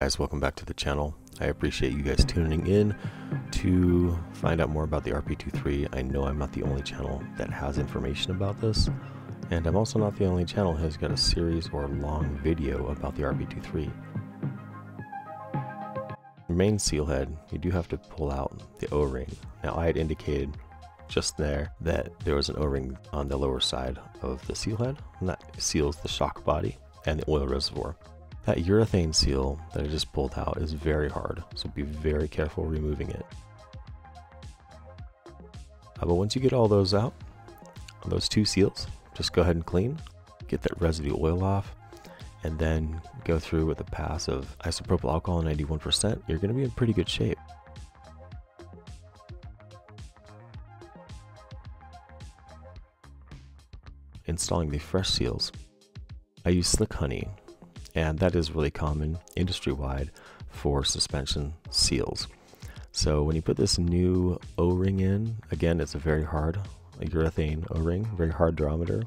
guys welcome back to the channel. I appreciate you guys tuning in to find out more about the rp23 i know i'm not the only channel that has information about this and i'm also not the only channel who's got a series or long video about the rp23 main seal head you do have to pull out the o-ring. Now i had indicated just there that there was an o-ring on the lower side of the seal head and that seals the shock body and the oil reservoir that urethane seal that I just pulled out is very hard, so be very careful removing it. Uh, but once you get all those out, those two seals, just go ahead and clean, get that residue oil off, and then go through with a pass of isopropyl alcohol 91%, you're going to be in pretty good shape. Installing the fresh seals. I use slick honey and that is really common industry-wide for suspension seals. So when you put this new O-ring in, again, it's a very hard urethane O-ring, very hard durometer.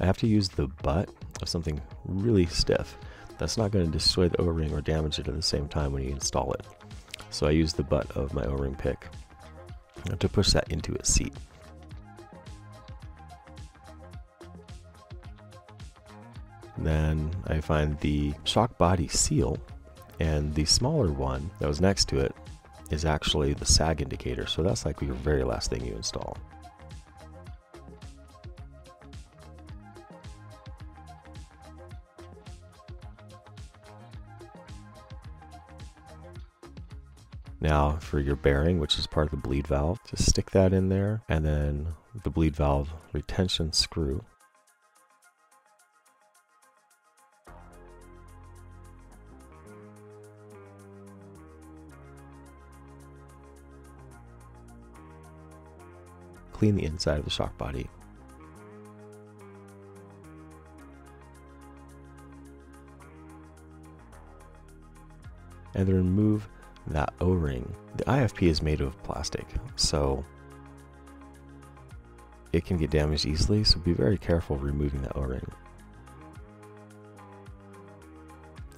I have to use the butt of something really stiff. That's not going to destroy the O-ring or damage it at the same time when you install it. So I use the butt of my O-ring pick to push that into its seat. Then I find the shock body seal, and the smaller one that was next to it is actually the sag indicator, so that's like your very last thing you install. Now for your bearing, which is part of the bleed valve, just stick that in there. And then the bleed valve retention screw clean the inside of the shock body. And then remove that O-ring. The IFP is made of plastic, so it can get damaged easily, so be very careful removing that O-ring.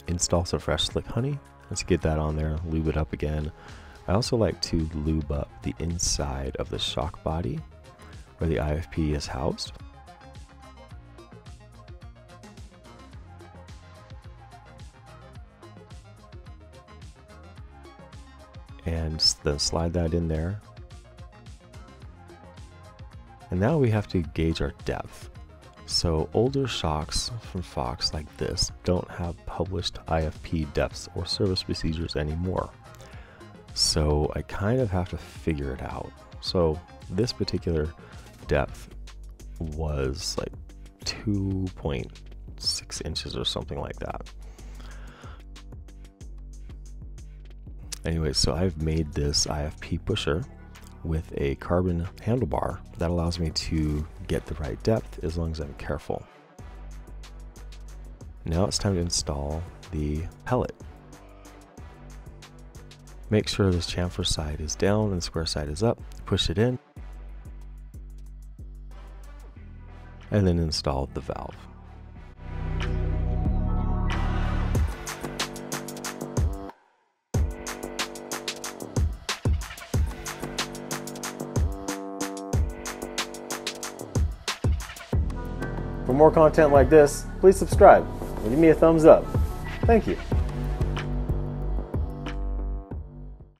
Install some fresh slick honey. Let's get that on there, lube it up again. I also like to lube up the inside of the shock body where the IFP is housed. And then slide that in there. And now we have to gauge our depth. So older shocks from Fox like this don't have published IFP depths or service procedures anymore. So I kind of have to figure it out. So this particular depth was like 2.6 inches or something like that. Anyway, so I've made this IFP pusher with a carbon handlebar that allows me to get the right depth as long as I'm careful. Now it's time to install the pellet. Make sure this chamfer side is down and the square side is up. Push it in. And then install the valve. For more content like this, please subscribe and give me a thumbs up. Thank you.